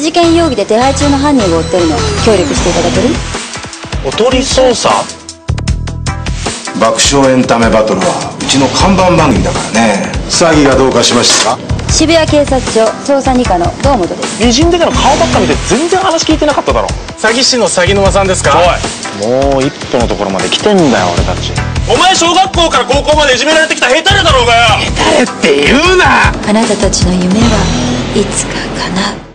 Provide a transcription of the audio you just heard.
事件容疑で手配中の犯人を追ってるの協力していただける？おとり捜査？爆笑エンタメバトルはうちの看板番組だからね。詐欺がどうかしましたか？渋谷警察署捜査二課の堂本です。美人だけの顔ばっか見て全然話聞いてなかっただろ。詐欺師の詐欺沼さんですか？おい。もう一歩のところまで来てんだよ俺たち。お前小学校から高校までいじめられてきたヘタレだろうがよ。ヘタレって言うな！あなたたちの夢はいつか叶う。